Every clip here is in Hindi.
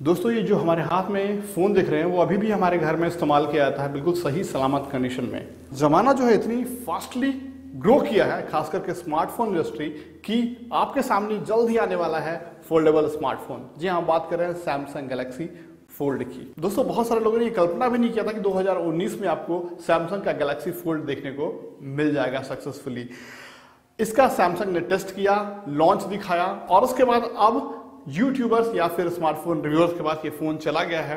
दोस्तों, ये जो हमारे हाथ में फ़ोन दिख रहे हैं, वो अभी भी हमारे घर में इस्तेमाल किया जाता है बिल्कुल सही सलामत कंडीशन में। ज़माना जो है इतनी फास्टली ग्रो किया है, खास करके स्मार्टफ़ोन इंडस्ट्री कि आपके सामने जल्द ही आने वाला है फोल्डेबल स्मार्टफ़ोन जी हाँ बात कर रहे हैं सैमसंग गैलेक्सी फोल्ड की। दोस्तों, बहुत सारे लोगों ने ये कल्पना भी नहीं किया था कि 2019 में आपको सैमसंग का गैलेक्सी फोल्ड देखने को मिल जाएगा सक्सेसफुली इसका सैमसंग ने टेस्ट किया लॉन्च दिखाया, और उसके बाद अब यूट्यूबर्स या फिर स्मार्टफ़ोन रिव्यूअर्स के पास ये फ़ोन चला गया है।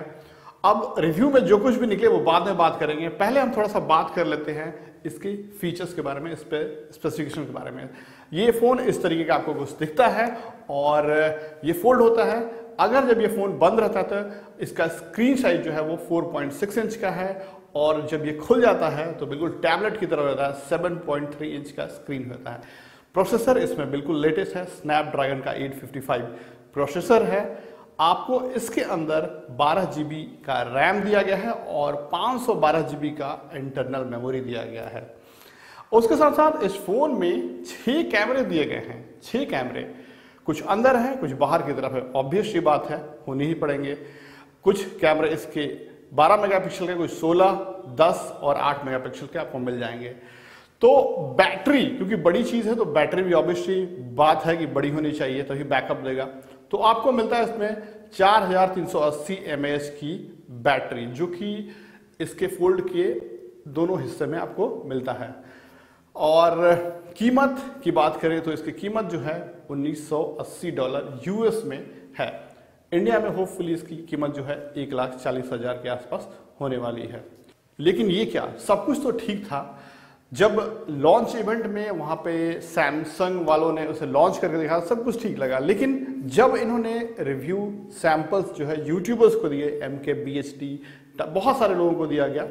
अब रिव्यू में जो कुछ भी निकले, वो बाद में बात करेंगे। पहले हम थोड़ा सा बात कर लेते हैं इसके फीचर्स के बारे में इस पर स्पेसिफिकेशन के बारे में। ये फ़ोन इस तरीके का आपको कुछ दिखता है और ये फोल्ड होता है। अगर जब ये फ़ोन बंद रहता है तो इसका स्क्रीन साइज़ जो है वो 4.6 इंच का है और जब ये खुल जाता है तो बिल्कुल टैबलेट की तरह रहता है 7.3 इंच का स्क्रीन होता है। प्रोसेसर इसमें बिल्कुल लेटेस्ट है स्नैपड्रैगन का 855 प्रोसेसर है। आपको इसके अंदर बारह जीबी का रैम दिया गया है और पाँच सौ बारह जीबी का इंटरनल मेमोरी दिया गया है। उसके साथ साथ इस फ़ोन में छह कैमरे दिए गए हैं। छह कैमरे। कुछ अंदर है कुछ बाहर की तरफ़ है। ऑब्वियस ये बात है होनी ही पड़ेंगे। कुछ कैमरे इसके 12 मेगापिक्सल के कुछ 16, 10 और 8 मेगापिक्सल के आपको मिल जाएँगे। तो बैटरी क्योंकि बड़ी चीज़ है तो बैटरी भी ऑब्वियसली बात है कि बड़ी होनी चाहिए तभी तो बैकअप देगा। तो आपको मिलता है इसमें 4380 mAh की बैटरी, जो कि इसके फोल्ड के दोनों हिस्से में आपको मिलता है। और कीमत की बात करें तो इसकी कीमत जो है 1980 डॉलर यूएस में है। इंडिया में होपफुली इसकी कीमत जो है एक लाख चालीस हज़ार के आसपास होने वाली है। लेकिन ये क्या? सब कुछ तो ठीक था जब लॉन्च इवेंट में वहाँ पे सैमसंग वालों ने उसे लॉन्च करके दिखा, सब कुछ ठीक लगा। लेकिन जब इन्होंने रिव्यू सैंपल्स जो है यूट्यूबर्स को दिए एम के बी एच टी, बहुत सारे लोगों को दिया गया।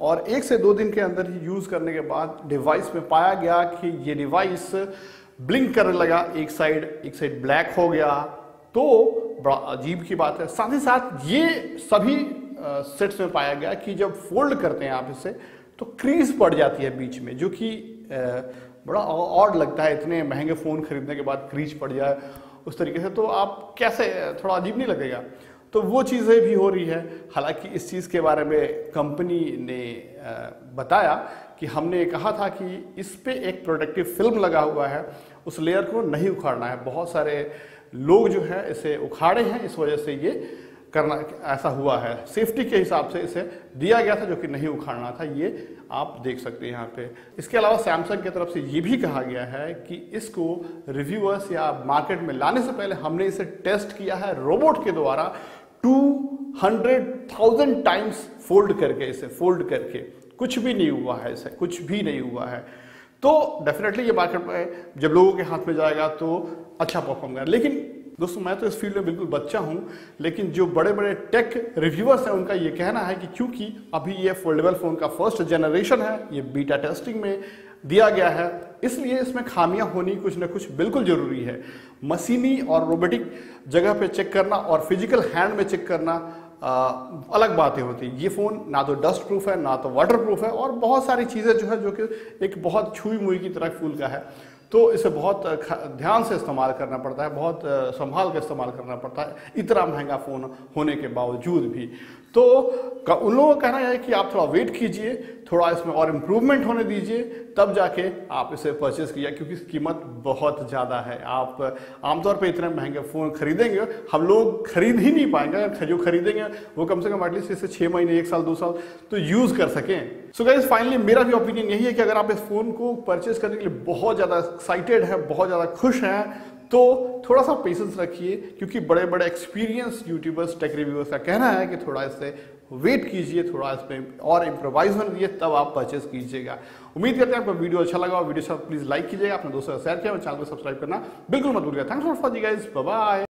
और एक से दो दिन के अंदर ही यूज़ करने के बाद डिवाइस में पाया गया कि ये डिवाइस ब्लिंक करने लगा। एक साइड एक साइड ब्लैक हो गया। तो बड़ा अजीब की बात है। साथ ही साथ ये सभी सेट्स में पाया गया कि जब फोल्ड करते हैं आप इसे तो क्रीज पड़ जाती है बीच में, जो कि बड़ा ऑड लगता है। इतने महँगे फ़ोन खरीदने के बाद क्रीज पड़ जाए उस तरीके से तो आप कैसे, थोड़ा अजीब नहीं लगेगा? तो वो चीज़ें भी हो रही है। हालाँकि इस चीज़ के बारे में कंपनी ने बताया कि हमने कहा था कि इस पर एक प्रोटेक्टिव फ़िल्म लगा हुआ है। उस लेयर को नहीं उखाड़ना है। बहुत सारे लोग जो है, इसे उखाड़े हैं। इस वजह से ये करना, ऐसा हुआ है। सेफ्टी के हिसाब से इसे दिया गया था जो कि नहीं उखाड़ना था, ये आप देख सकते हैं यहाँ पे। इसके अलावा सैमसंग की तरफ़ से ये भी कहा गया है कि इसको रिव्यूअर्स या मार्केट में लाने से पहले हमने इसे टेस्ट किया है रोबोट के द्वारा two hundred thousand times fold करके इसे फोल्ड करके। कुछ भी नहीं हुआ है इसे, कुछ भी नहीं हुआ है। तो डेफिनेटली ये मार्केट में जब लोगों के हाथ में जाएगा तो अच्छा परफॉर्म करेगा। लेकिन दोस्तों मैं तो इस फ़ील्ड में बिल्कुल बच्चा हूँ लेकिन जो बड़े बड़े टेक रिव्यूअर्स हैं उनका ये कहना है कि क्योंकि अभी ये फोल्डेबल फ़ोन का फ़र्स्ट जनरेशन है ये बीटा टेस्टिंग में दिया गया है इसलिए इसमें खामियाँ होनी कुछ ना कुछ बिल्कुल ज़रूरी है। मशीनी और रोबोटिक जगह पे चेक करना और फ़िज़िकल हैंड में चेक करना आ, अलग बातें होती ये फ़ोन ना तो डस्ट प्रूफ है ना तो वाटर प्रूफ है और बहुत सारी चीज़ें जो है जो कि एक बहुत छुई मुई की तरह फूल का है। तो इसे बहुत ध्यान से इस्तेमाल करना पड़ता है, बहुत संभाल कर इस्तेमाल करना पड़ता है, इतना महँगा फ़ोन होने के बावजूद भी। तो उन लोगों का कहना है कि आप थोड़ा वेट कीजिए, थोड़ा इसमें और इम्प्रूवमेंट होने दीजिए, तब जाके आप इसे परचेस कीजिए, क्योंकि कीमत बहुत ज़्यादा है। आप आमतौर पे इतने महँगे फ़ोन खरीदेंगे, हम लोग खरीद ही नहीं पाएँगे। अगर जो खरीदेंगे, वो कम से कम एटलीस्ट इसे छः महीने, एक साल, दो साल तो यूज़ कर सकें। सो गाइज़ फाइनली मेरा भी ओपिनियन यही है कि अगर आप इस फ़ोन को परचेज करने के लिए बहुत ज़्यादा एक्साइटेड हैं, बहुत ज़्यादा खुश हैं तो थोड़ा सा पेशेंस रखिए, क्योंकि बड़े बड़े एक्सपीरियंस यूट्यूबर्स टेक रिव्यूअर्स का कहना है कि थोड़ा इससे वेट कीजिए, थोड़ा इसमें और इम्प्रोवाइज बन दीजिए तब आप परचेज कीजिएगा। उम्मीद करते हैं आपको वीडियो अच्छा लगा वीडियो प्लीज़ लाइक कीजिएगा। अपने दोस्तों का शेयर किया और चैनल को सब्सक्राइब करना बिल्कुल मत भूलिएगा। थैंक्स फॉर जी गाइज़ बाय